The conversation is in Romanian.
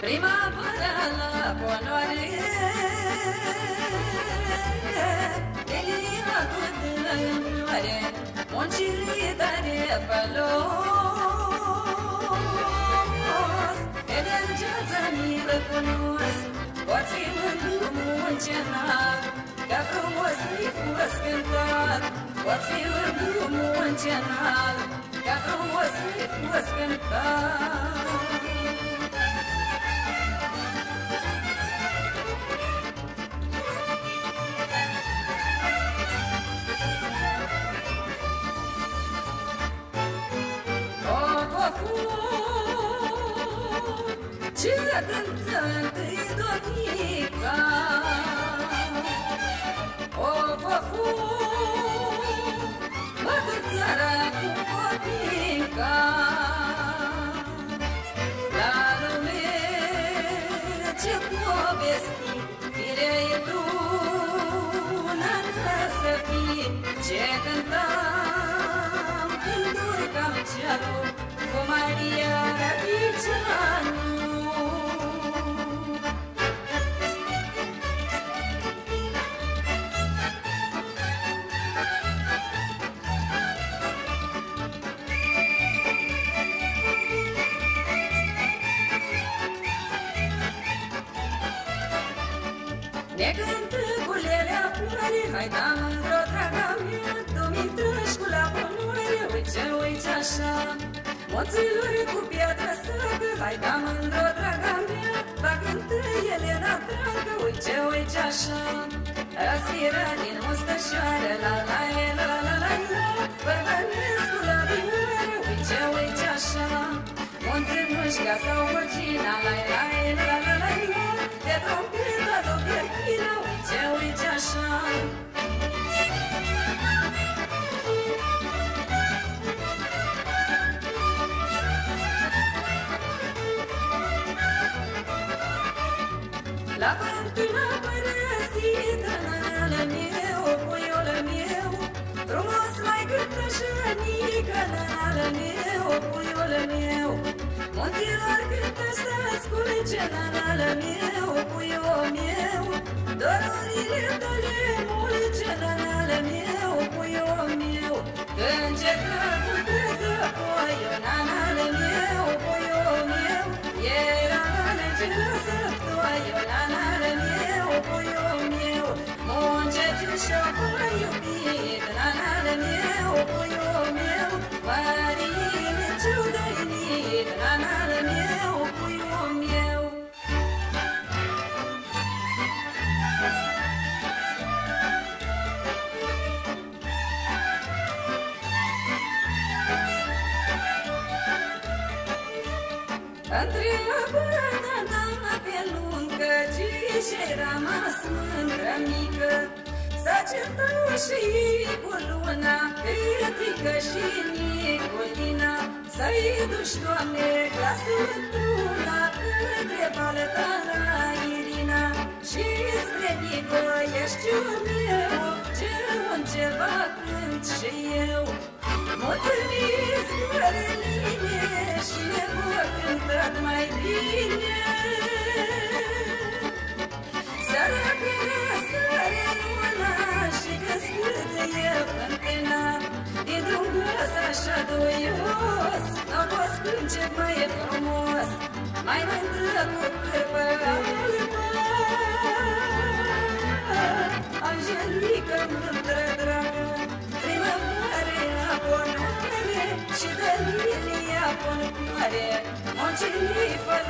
Primăvară la ponoare. Elina până în floare Muncile tare folos Pe mergeața mi recunos Poți mândru muncenat Ca frumos mi fost cântat Poți mândru muncenat Ca frumos mi fost cântat Ce cântă întâi Donica O făfu Băgățara cu copinca La lume ce povesti Firea e luna să fie Ce cântam când urcam cerul Cu Maria Rădicianu Ne cântă cu lelea floare, hai da mândro, draga mea, Dumitru-și cu la pămâre, uite, uite așa. Moților cu piatră stragă, hai da mândro, draga mea, Va cântă Elena dragă, uite, uite așa. Răsfiră din mustășoară, la la la la la la la, Bărbănescu la vioară, uite, uite așa. Munții nu-și sau văgina, la la la la la la la, De trompetă, de pierchina, uite, uite așa. La fântână părăsită, nănălă meu, puiul meu, Frumos mai cântă șănică, nănălă meu, puiul meu, Munților cântă să scurge, nănălă meu, puiul meu, live Întreabă nana pe lungă Ce-și rămas mândră mică Să certau și cu luna Petrică și Nicolina Să-i duci, Doamne, la sfântuna Către paletana Irina Și spre Nicoieștiul meu Ce un ceva cânt și eu Mulțumesc, Măreline, și ne intrat mai bine Săracă, sare mâna și că scârție fântâna E de un glas așa duios N-au fost când ce mai e frumos Mai mântă cu clipă Angelica mână Hadi. For Ferhat